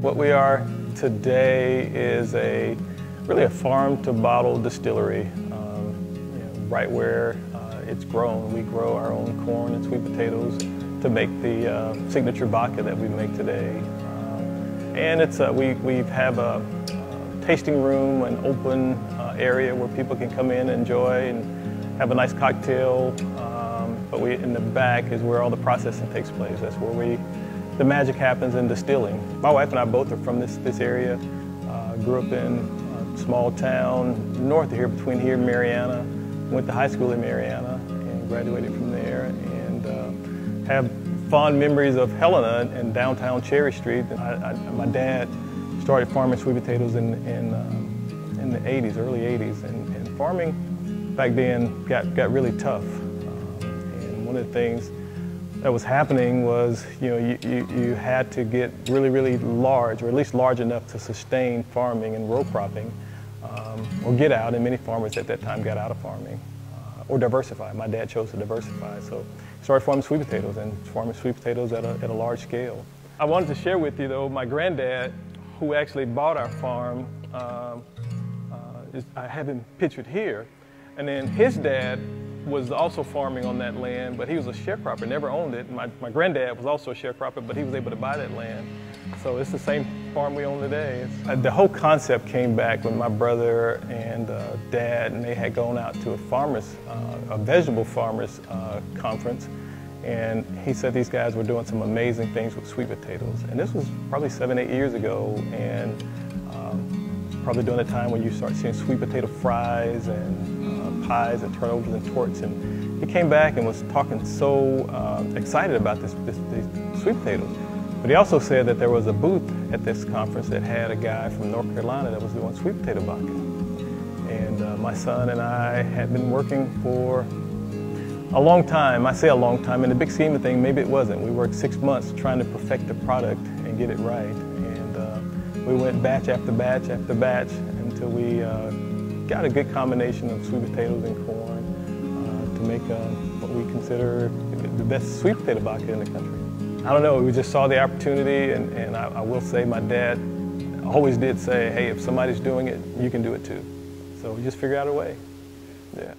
What we are today is a really a farm to bottle distillery, um, you know, right where uh, it's grown. We grow our own corn and sweet potatoes to make the uh, signature vodka that we make today. Um, and it's a, we, we have a, a tasting room, an open uh, area where people can come in and enjoy and have a nice cocktail. Um, but we, in the back is where all the processing takes place. That's where we, the magic happens in distilling. My wife and I both are from this, this area. Uh, grew up in a small town north of here, between here and Marianna. Went to high school in Marianna and graduated from there. And uh, have fond memories of Helena and downtown Cherry Street. I, I, my dad started farming sweet potatoes in, in, um, in the 80s, early 80s. And, and, farming back then got, got really tough. Um, and one of the things that was happening was, you know, you, you, you, had to get really, really large, or at least large enough to sustain farming and row cropping, um, or get out, and many farmers at that time got out of farming, uh, or diversify. My dad chose to diversify, so started farming sweet potatoes and farming sweet potatoes at a, at a large scale. I wanted to share with you, though, my granddad, who actually bought our farm, um, uh, is, I have him pictured here, and then his dad was also farming on that land, but he was a sharecropper, never owned it. My, my granddad was also a sharecropper, but he was able to buy that land. So it's the same farm we own today. Uh, the whole concept came back when my brother and uh, dad, and they had gone out to a farmers, uh, a vegetable farmers uh, conference, and he said these guys were doing some amazing things with sweet potatoes. And this was probably seven, eight years ago, and um, probably during the time when you start seeing sweet potato fries and pies and turnovers and tortes. And he came back and was talking so uh, excited about this, this, these sweet potatoes. But he also said that there was a booth at this conference that had a guy from North Carolina that was doing sweet potato vodka. And uh, my son and I had been working for a long time. I say a long time. In the big scheme of things, maybe it wasn't. We worked six months trying to perfect the product and get it right. We went batch after batch after batch until we uh, got a good combination of sweet potatoes and corn uh, to make uh, what we consider the best sweet potato vodka in the country. I don't know, we just saw the opportunity and, and I, I will say my dad always did say, hey, if somebody's doing it, you can do it too. So we just figured out a way. Yeah.